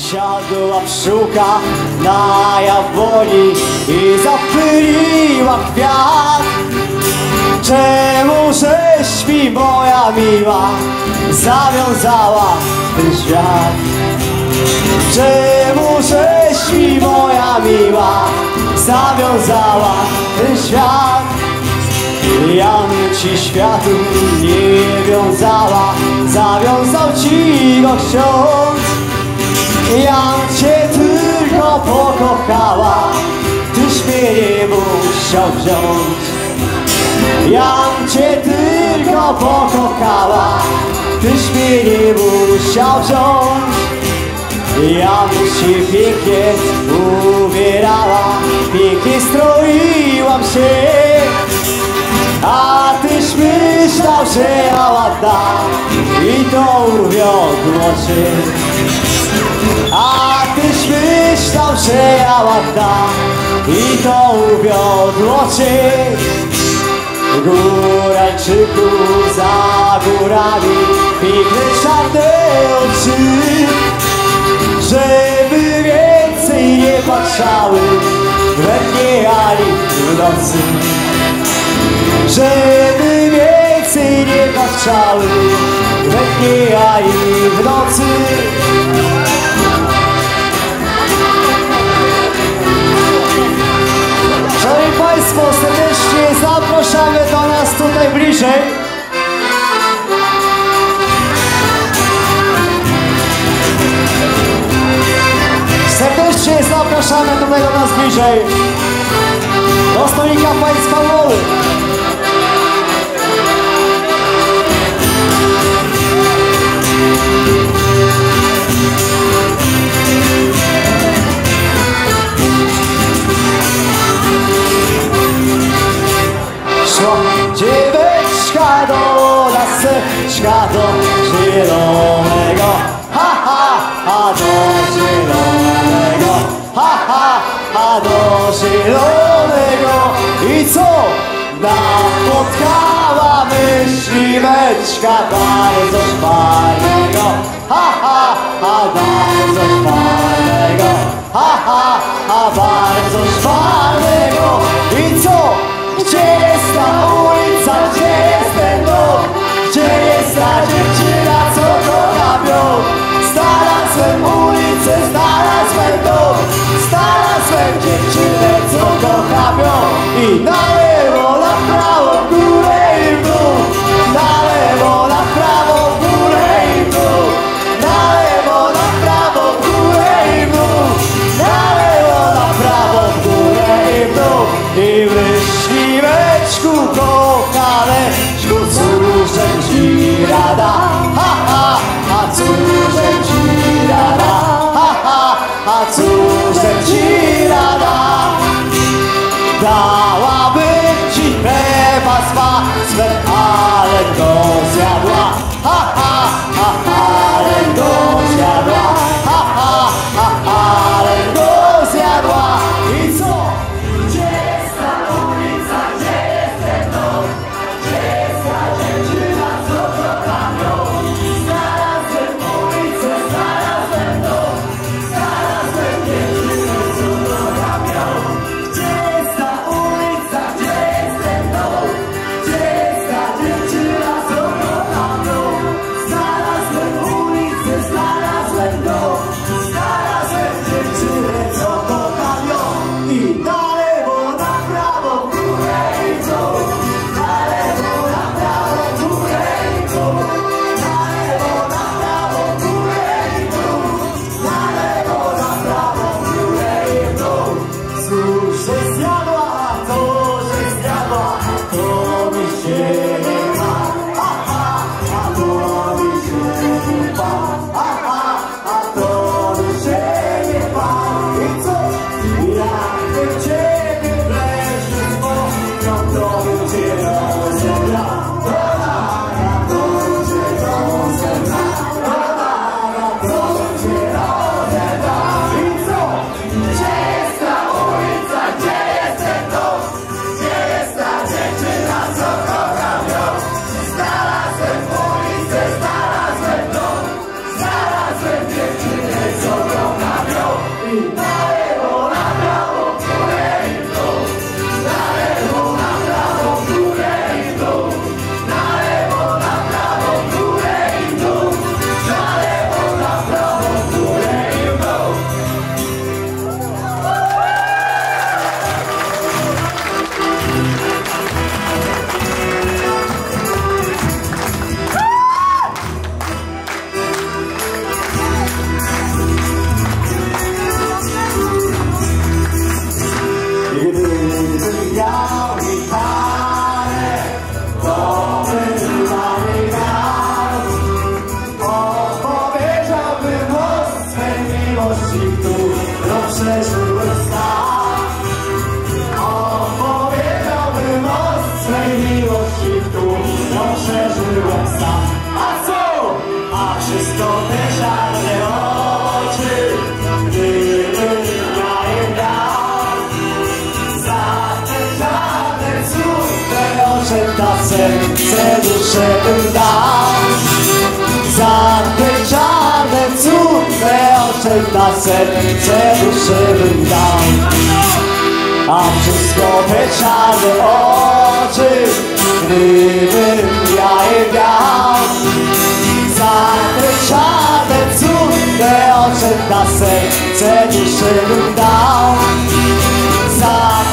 Siadła pszczółka na jabłoni i zapyliła kwiat. Czemu żeś mi moja miła zawiązała ten świat? Czemu żeś mi moja miła zawiązała ten świat? Jan ci światu nie wiązała, zawiązał ci go ksiądz. Jan cię tylko pokochała, tyś mnie nie musiał wziąć. Jan cię tylko pokochała, tyś mnie nie musiał wziąć. Jan się pięknie ubierała, pięknie stroiłam się. A tyś myślał, że ja ładna i to uwiodło cię. Myślał, że ja ładna i to uwiodło cię. Góralczyków za górami, piękne czarne oczy, żeby więcej nie patrzały we mnie ani w nocy. Żeby więcej nie patrzały we mnie ani w nocy. Tutaj bliżej. Serdecznie zapraszamy do nas bliżej. Do stolika Państwa Woły. Zielonego. I co? Napotkała myśliweczka bardzo szparnego Ha, ha, ha, bardzo szparnego Ha, ha, ha, bardzo szparnego duszę dał za te czarne, cudne oczy na serce duszy bym A wszystko te czarne oczy Gdybym ja je miał Za te czarne, cudne oczy na serce duszy bym Za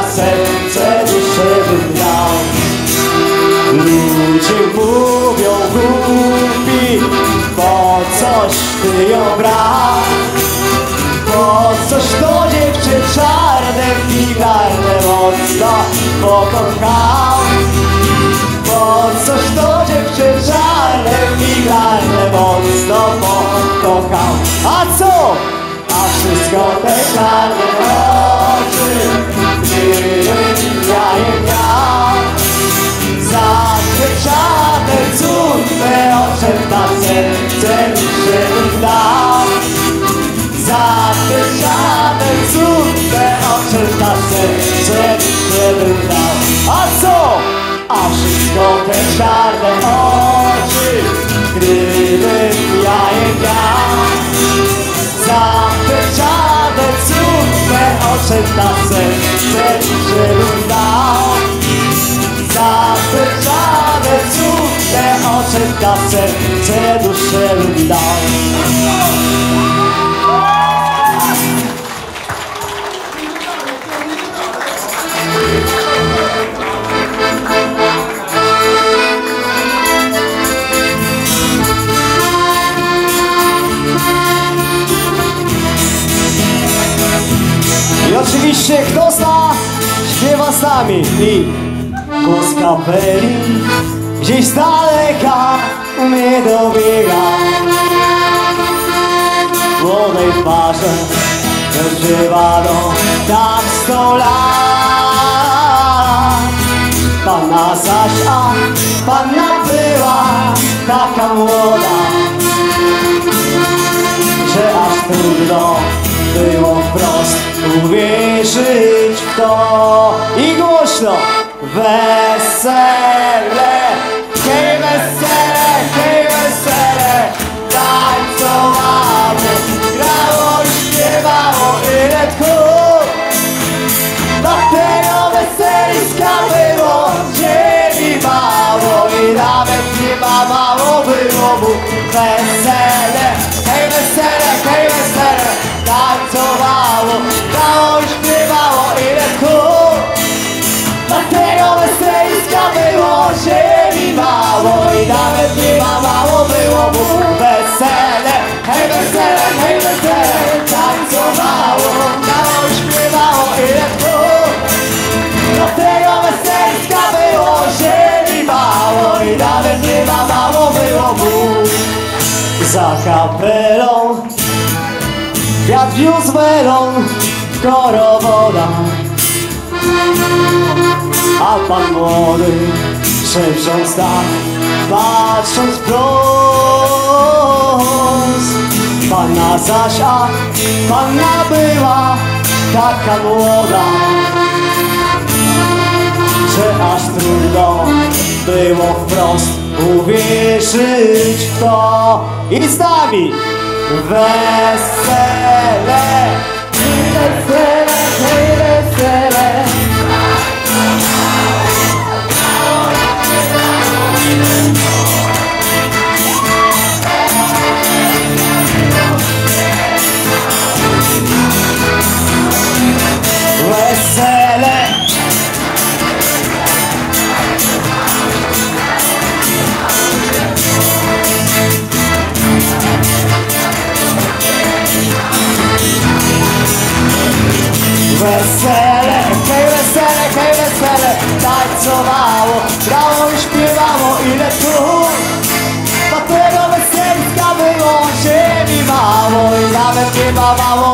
na serce bym dał Ludzie mówią głupi, po coś ty ją brał. Po coś to dziewczę czarne, figarne mocno pokochał czarne oczy Gdybym ja je miał Za te czarne, cudne oczy na serce bym dał za te żadne cudne oczy na serce duszę bym dał zna, śpiewa z nami i głos kapeli gdzieś z daleka mnie dobiega. W młodej twarzy przeżywano tak sto lat uwierzyć w to i głośno wesele, mało było mu wesele, hej wesele, hej wesele, tańcowało, grało i śpiewało ile tchu. Dlatego weseliska było ziemi mało i nawet nie ma mało było mu Za kapelą Wiatr wiózł welą korowoda. A pan młody szepcząc tak Patrząc wprost Panna zaś, a panna była taka młoda że aż trudno było wprost uwierzyć w to. I z nami wesele,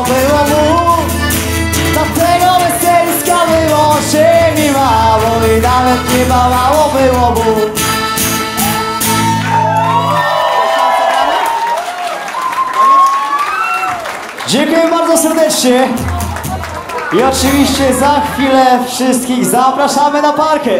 było mu Dlatego weseliska było się mi mało I nawet nie mało było mu Dziękuję bardzo serdecznie i oczywiście za chwilę wszystkich zapraszamy na parkę.